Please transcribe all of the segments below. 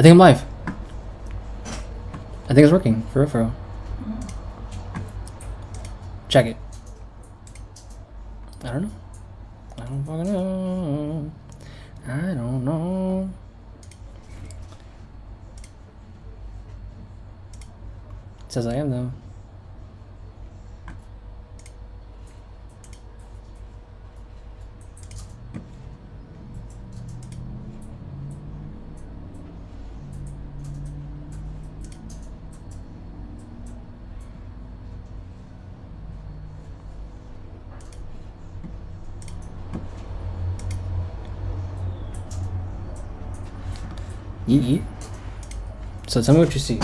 I think I'm live. I think it's working. For real, for real. Check it. I don't know. I don't fucking know. I don't know. It says I am though. Yeet yeet. So tell me what you see.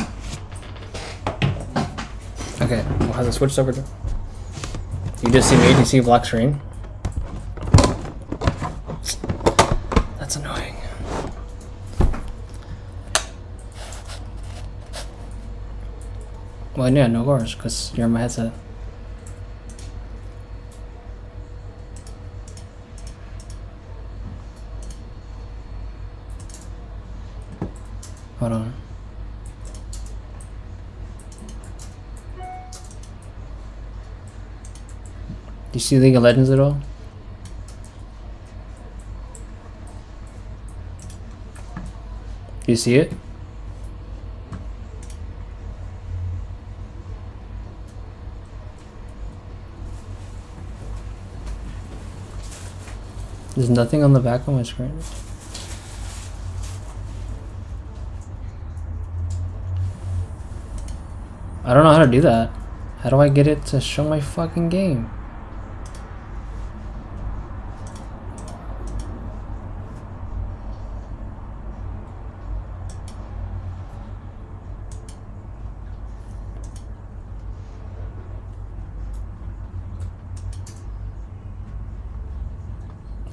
Okay, well, has it switched over to? You just see me, you see black screen? That's annoying. Well, yeah, no course, because you're on my headset. Hold on. Do you see League of Legends at all? Do you see it? There's nothing on the back of my screen. I don't know how to do that. How do I get it to show my fucking game?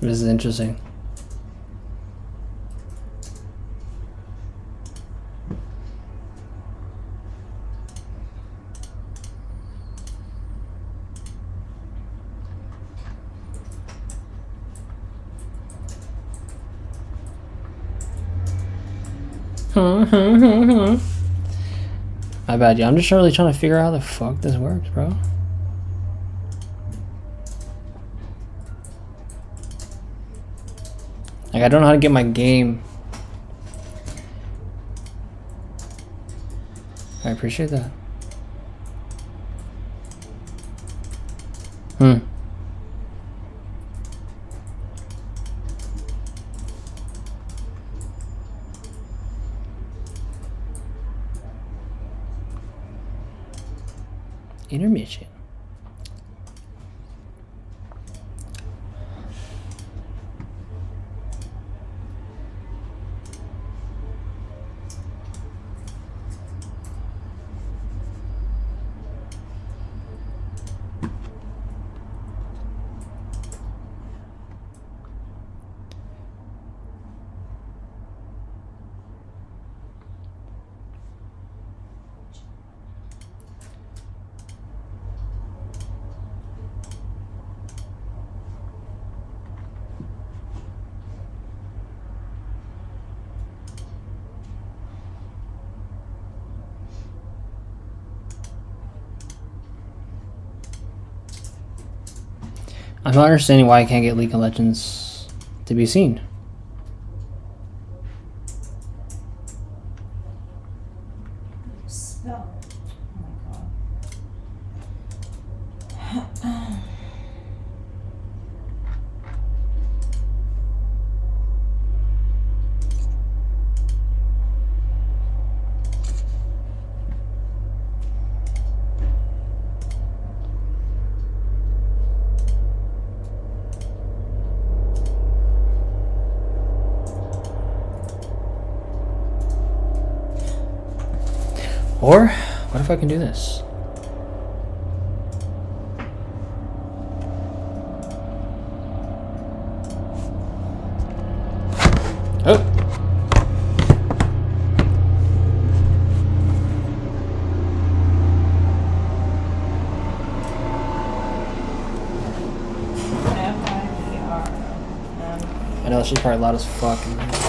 This is interesting. My bad, yeah. I'm just really trying to figure out how the fuck this works, bro. Like, I don't know how to get my game. I appreciate that. Hmm. Intermission. I'm not understanding why I can't get League of Legends to be seen. Spell. Oh my god. Or, what if I can do this? Oh! I know she's probably loud as fuck.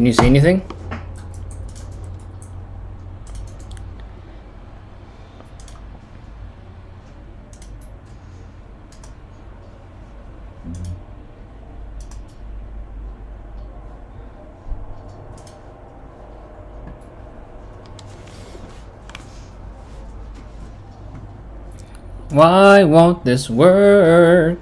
Can you see anything? Why won't this work?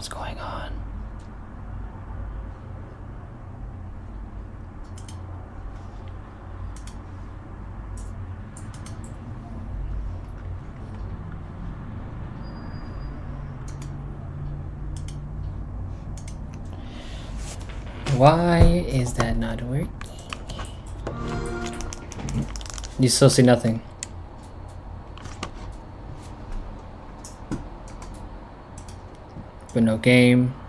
What's going on. Why is that not working? You still see nothing. No game.